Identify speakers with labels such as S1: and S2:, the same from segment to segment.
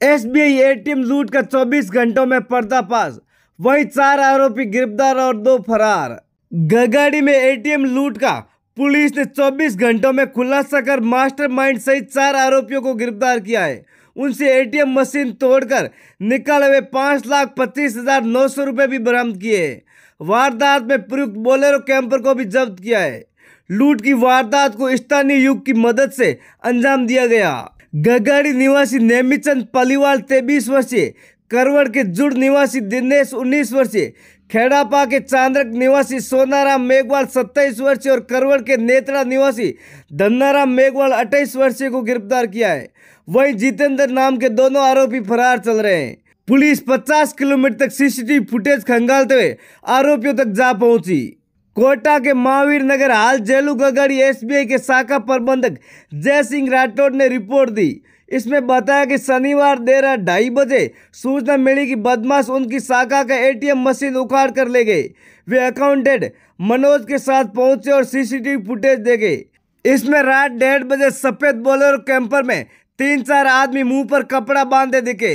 S1: SBI ATM लूट का 24 घंटों में पर्दाफाश। वहीं चार आरोपी गिरफ़्तार और दो फरार। गगाड़ी में एटीएम लूट का। पुलिस ने 24 घंटों में खुलासा कर मास्टरमाइंड सहित चार आरोपियों को गिरफ़्तार किया है। उनसे एटीएम मशीन तोड़कर निकाले हुए पाँच लाख पच्चीस हज़ार नौ सौ रुपये भी बरामद किए वारदात में प्रयुक्त बोलेरो कैंपर को भी जब्त किया है। लूट की वारदात को स्थानीय युग की मदद से अंजाम दिया गया। गगाड़ी निवासी नेमीचंद पलीवाल तेबीस वर्षीय करवड़ के जुड़ निवासी दिनेश उन्नीस वर्षीय खेड़ापा के चांद्रक निवासी सोनाराम मेघवाल सत्ताईस वर्षीय और करवड़ के नेत्रा निवासी धन्नाराम मेघवाल अट्ठाईस वर्षीय को गिरफ़्तार किया है। वहीं जितेंद्र नाम के दोनों आरोपी फरार चल रहे हैं। पुलिस 50 किलोमीटर तक सीसीटीवी फुटेज खंगालते हुए आरोपियों तक जा पहुँची। कोटा के महावीर नगर हाल जेलू गगड़ी एसबीआई के शाखा प्रबंधक जय सिंह राठौड़ ने रिपोर्ट दी। इसमें बताया कि शनिवार देर ढाई बजे सूचना मिली कि बदमाश उनकी शाखा का एटीएम मशीन उखाड़ कर ले गए। वे अकाउंटेंट मनोज के साथ पहुँचे और सीसीटीवी फुटेज दे गए इसमें रात डेढ़ बजे सफ़ेद बोलेरो कैंपर में तीन चार आदमी मुँह पर कपड़ा बांधे दिखे।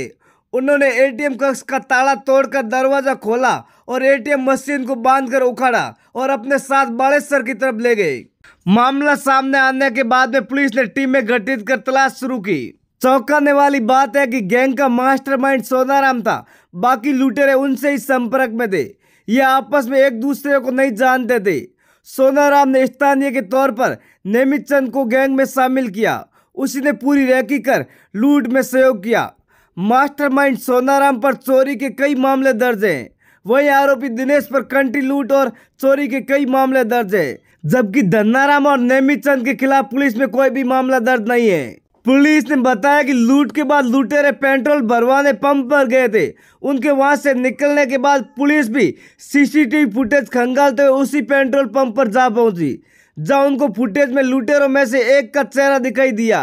S1: उन्होंने एटीएम कक्ष का ताला तोड़कर दरवाज़ा खोला और एटीएम मशीन को बांधकर उखाड़ा और अपने साथ बालेश्वर की तरफ़ ले गए मामला सामने आने के बाद में पुलिस ने टीम गठित कर तलाश शुरू की। चौंकाने वाली बात है कि गैंग का मास्टरमाइंड सोनाराम था, बाकी लुटेरे उनसे ही संपर्क में थे। ये आपस में एक दूसरे को नहीं जानते थे। सोनाराम ने स्थानीय के तौर पर नेमित चंद को गैंग में शामिल किया। उसी ने पूरी रैकी कर लूट में सहयोग किया। मास्टरमाइंड सोनाराम पर चोरी के कई मामले दर्ज हैं। वहीं आरोपी दिनेश पर कंटी लूट और चोरी के कई मामले दर्ज हैं, जबकि धन्नाराम और नेमीचंद के खिलाफ पुलिस में कोई भी मामला दर्ज नहीं है। पुलिस ने बताया कि लूट के बाद लुटेरे पेट्रोल भरवाने पंप पर गए थे। उनके वहाँ से निकलने के बाद पुलिस भी सीसीटीवी फुटेज खंगालते हुए उसी पेट्रोल पंप पर जा पहुँची, जहाँ उनको फुटेज में लुटेरों में से एक का चेहरा दिखाई दिया।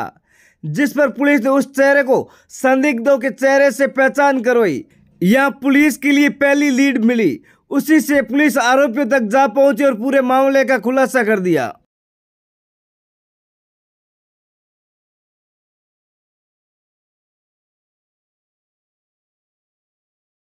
S1: जिस पर पुलिस ने उस चेहरे को संदिग्धों के चेहरे से पहचान करवाई। यहाँ पुलिस के लिए पहली लीड मिली। उसी से पुलिस आरोपियों तक जा पहुँची और पूरे मामले का खुलासा कर दिया।